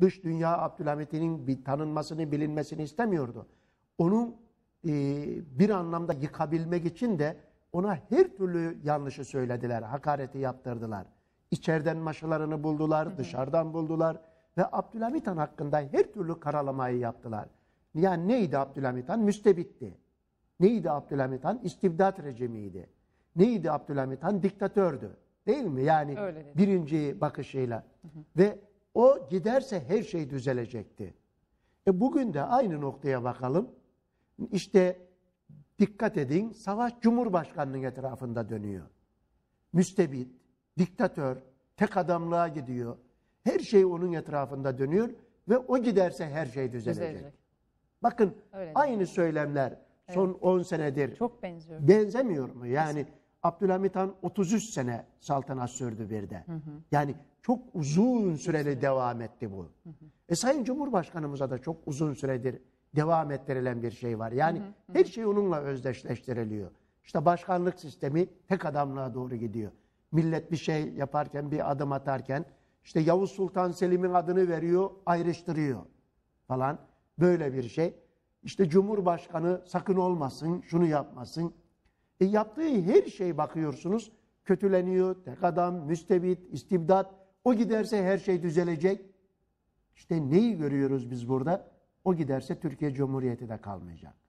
dış dünya Abdülhamit'in bir tanınmasını, bilinmesini istemiyordu. Onun e, bir anlamda yıkabilmek için de ona her türlü yanlışı söylediler, hakareti yaptırdılar. İçeriden maşalarını buldular, dışarıdan buldular ve Abdülhamit Han hakkında her türlü karalamayı yaptılar. Yani neydi Abdülhamit Han? Müstebitti. Neydi Abdülhamit Han? İstibdat rejimiydi. Neydi Abdülhamit Han? Diktatördü. Değil mi? Yani birinci bakışıyla. Ve o giderse her şey düzelecekti. E bugün de aynı noktaya bakalım. İşte dikkat edin savaş Cumhurbaşkanı'nın etrafında dönüyor. Müstebit, diktatör, tek adamlığa gidiyor. Her şey onun etrafında dönüyor ve o giderse her şey düzelecek. Düzelecek. Bakın Öyle aynı söylemler son 10 senedir Çok benziyor. benzemiyor mu? Yani Abdülhamit Han 33 sene saltanat sürdü bir de. Yani çok uzun süreli devam etti bu. E Sayın Cumhurbaşkanımıza da çok uzun süredir devam ettirilen bir şey var. Yani her şey onunla özdeşleştiriliyor. İşte başkanlık sistemi tek adamlığa doğru gidiyor. Millet bir şey yaparken, bir adım atarken işte Yavuz Sultan Selim'in adını veriyor, ayrıştırıyor falan. Böyle bir şey. İşte Cumhurbaşkanı sakın olmasın, şunu yapmasın. E yaptığı her şey bakıyorsunuz kötüleniyor. Tek adam, müstebit, istibdat. O giderse her şey düzelecek. İşte neyi görüyoruz biz burada? O giderse Türkiye Cumhuriyeti de kalmayacak.